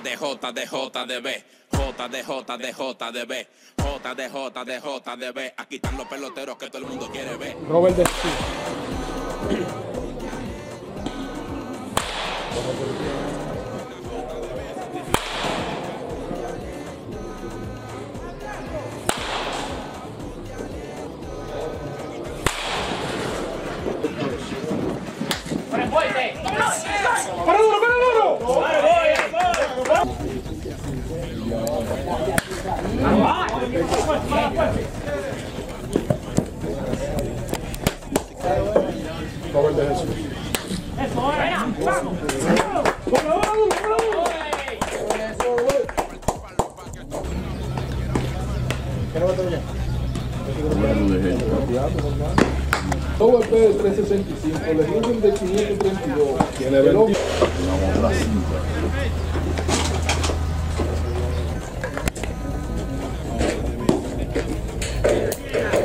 de J de J de B, J de J de J de B, J de J de J de B. Aquí están los peloteros que todo el mundo quiere ver. Robert de ¡Para duro, para Robert de Jesús. OVP de 365, Legión de 532. Tiene 20. Yeah.